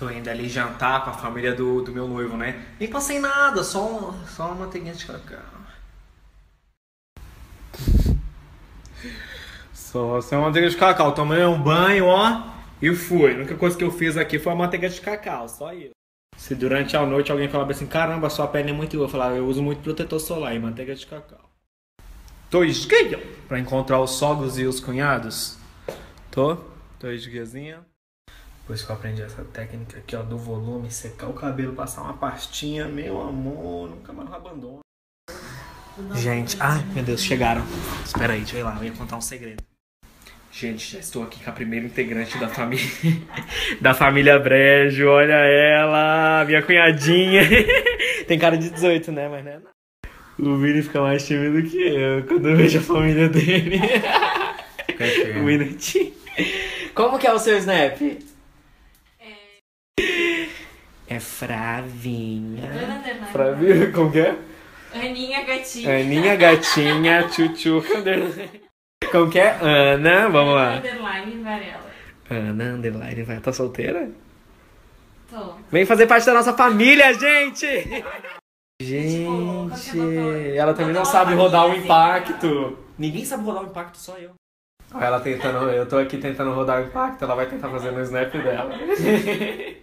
Tô indo ali jantar com a família do, do meu noivo, né? Nem passei nada, só, só uma manteiguinha de cacau. Só, só uma manteiga de cacau. Tomei um banho, ó, e fui. A única coisa que eu fiz aqui foi a manteiga de cacau, só isso. Se durante a noite alguém falava assim, caramba, sua pele é muito boa, eu falava, eu uso muito protetor solar e manteiga de cacau. Tô esguia pra encontrar os sogros e os cunhados. Tô, tô esguiazinha. Depois que eu aprendi essa técnica aqui, ó, do volume, secar o cabelo, passar uma pastinha, meu amor, nunca mais abandono. Gente, ai meu Deus, chegaram. Espera aí, deixa eu ir lá, eu ia contar um segredo. Gente, já estou aqui com a primeira integrante da família da família Brejo. Olha ela, minha cunhadinha. Tem cara de 18, né? Mas não é nada. O Vini fica mais tímido que eu quando eu vejo a família dele. um minutinho. Como que é o seu Snap? É Fravinha. Fravinha, como que é? Aninha gatinha. Aninha gatinha, tchutchu. Como que é? Ana, vamos lá. Underline Varela. Ana, underline, vai. Tá solteira? Tô. Vem fazer parte da nossa família, gente! Tipo, Gente, ela também não sabe rodar o impacto. Ninguém sabe rodar o impacto, só eu. Ela tentando, eu tô aqui tentando rodar o impacto, ela vai tentar fazer no snap dela.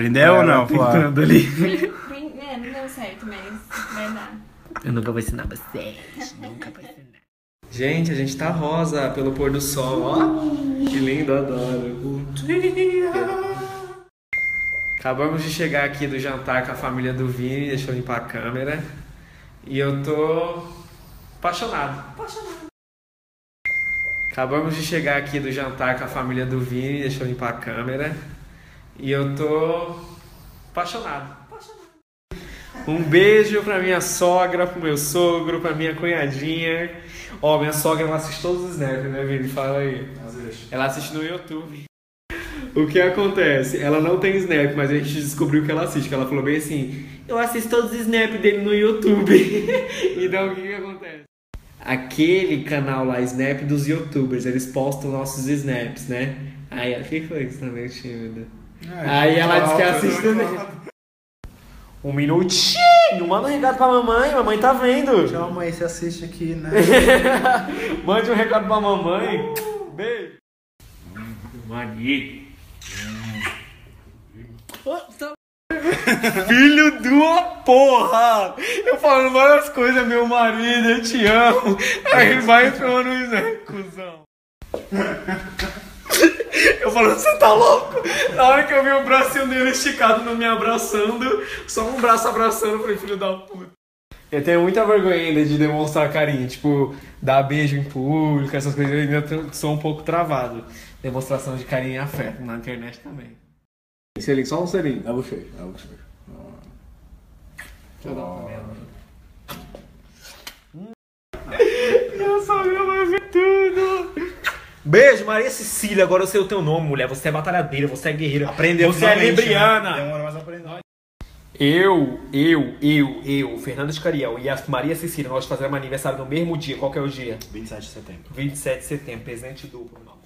Aprendeu ou não, Flávio? Tentando ali. É, não deu certo, mas vai dar. Eu nunca vou ensinar vocês, nunca vou ensinar. Gente, a gente tá rosa pelo pôr do sol, ó. Que lindo, adoro. Dia. Acabamos de chegar aqui do jantar com a família do Vini, deixa eu limpar a câmera. E eu tô apaixonado. Apaixonado. Acabamos de chegar aqui do jantar com a família do Vini, deixa eu limpar a câmera. E eu tô apaixonado. Um beijo pra minha sogra, pro meu sogro, pra minha cunhadinha. Ó, minha sogra ela assiste todos os snaps, né, Vini? Fala aí. Ela assiste no YouTube. O que acontece? Ela não tem Snap, mas a gente descobriu que ela assiste. Que ela falou bem assim: Eu assisto todos os Snap dele no YouTube. então o que, que acontece? Aquele canal lá, Snap dos YouTubers, eles postam nossos Snaps, né? Aí ela, o que foi tímida? Aí ela disse que assiste também. Um minutinho! Manda um recado pra mamãe, mamãe tá vendo. Tchau, mãe, você assiste aqui, né? Mande um recado pra mamãe. Beijo. Mani. Filho de uma porra! Eu falando várias coisas, meu marido, eu te amo. Aí ele vai entrando no Zé, cuzão. Eu falando, você tá louco? Na hora que eu vi o bracinho dele esticado não me abraçando, só um braço abraçando, eu falei, filho da puta. Eu tenho muita vergonha ainda de demonstrar carinho, tipo, dar beijo em público, essas coisas, eu ainda sou um pouco travado. Demonstração de carinho e afeto na internet também. Selinho, só um selinho. É você, é você. Deixa eu dar um Minha sogra vai ver tudo. Beijo, Maria Cecília. Agora eu sei o teu nome, mulher. Você é batalhadeira, você é guerreira. Aprendeu Você é né? libriana. Demora mais a aprender. Eu, eu, eu, eu, Fernando de Cariel e a Maria Cecília, nós fazemos aniversário no mesmo dia. Qual que é o dia? 27 de setembro. 27 de setembro, presente duplo, irmão.